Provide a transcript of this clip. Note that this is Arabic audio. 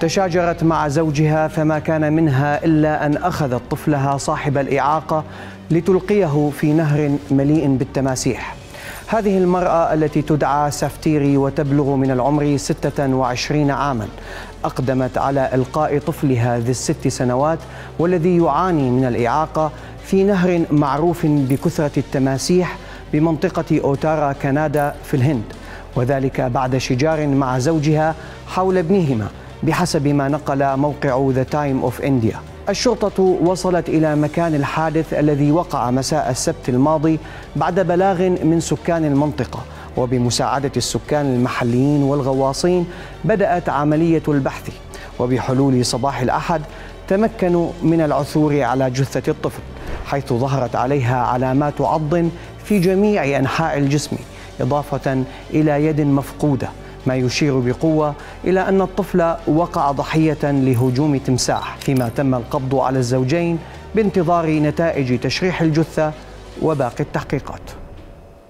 تشاجرت مع زوجها فما كان منها إلا أن أخذت طفلها صاحب الإعاقة لتلقيه في نهر مليء بالتماسيح. هذه المرأة التي تدعى سافتيري وتبلغ من العمر 26 عاما أقدمت على إلقاء طفلها ذي الست سنوات والذي يعاني من الإعاقة في نهر معروف بكثرة التماسيح بمنطقة أوتارا كندا في الهند. وذلك بعد شجار مع زوجها حول ابنهما بحسب ما نقل موقع The Time of India الشرطة وصلت إلى مكان الحادث الذي وقع مساء السبت الماضي بعد بلاغ من سكان المنطقة وبمساعدة السكان المحليين والغواصين بدأت عملية البحث. وبحلول صباح الأحد تمكنوا من العثور على جثة الطفل حيث ظهرت عليها علامات عض في جميع أنحاء الجسم. إضافة إلى يد مفقودة ما يشير بقوة إلى أن الطفل وقع ضحية لهجوم تمساح فيما تم القبض على الزوجين بانتظار نتائج تشريح الجثة وباقي التحقيقات.